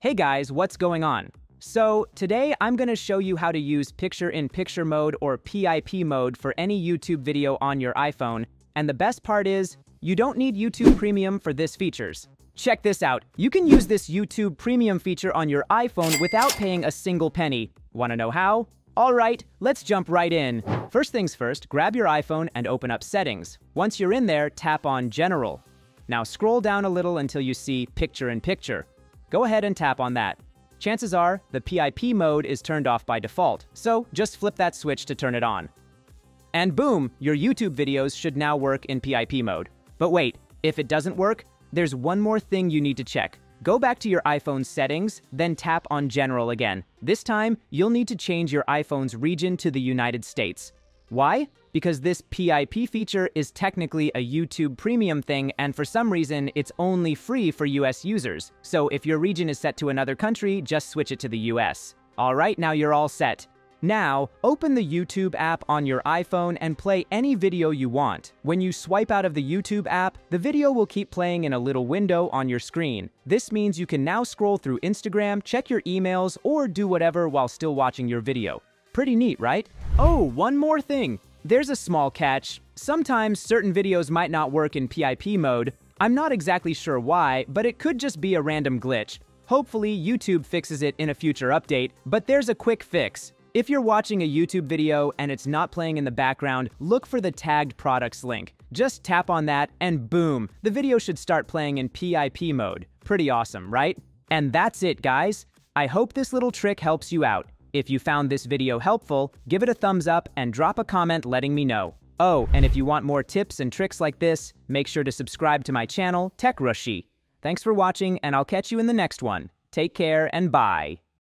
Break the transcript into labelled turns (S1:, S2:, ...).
S1: Hey guys, what's going on? So, today I'm going to show you how to use picture-in-picture mode or PIP mode for any YouTube video on your iPhone, and the best part is, you don't need YouTube Premium for this features. Check this out, you can use this YouTube Premium feature on your iPhone without paying a single penny. Wanna know how? Alright, let's jump right in. First things first, grab your iPhone and open up Settings. Once you're in there, tap on General. Now scroll down a little until you see Picture-in-Picture. Go ahead and tap on that. Chances are, the PIP mode is turned off by default, so just flip that switch to turn it on. And boom, your YouTube videos should now work in PIP mode. But wait, if it doesn't work, there's one more thing you need to check. Go back to your iPhone settings, then tap on General again. This time, you'll need to change your iPhone's region to the United States. Why? Because this PIP feature is technically a YouTube Premium thing, and for some reason, it's only free for US users. So if your region is set to another country, just switch it to the US. Alright, now you're all set. Now, open the YouTube app on your iPhone and play any video you want. When you swipe out of the YouTube app, the video will keep playing in a little window on your screen. This means you can now scroll through Instagram, check your emails, or do whatever while still watching your video. Pretty neat, right? Oh, one more thing. There's a small catch. Sometimes certain videos might not work in PIP mode. I'm not exactly sure why, but it could just be a random glitch. Hopefully, YouTube fixes it in a future update, but there's a quick fix. If you're watching a YouTube video and it's not playing in the background, look for the tagged products link. Just tap on that and boom, the video should start playing in PIP mode. Pretty awesome, right? And that's it, guys. I hope this little trick helps you out. If you found this video helpful, give it a thumbs up and drop a comment letting me know. Oh, and if you want more tips and tricks like this, make sure to subscribe to my channel, TechRushi. Thanks for watching, and I'll catch you in the next one. Take care and bye.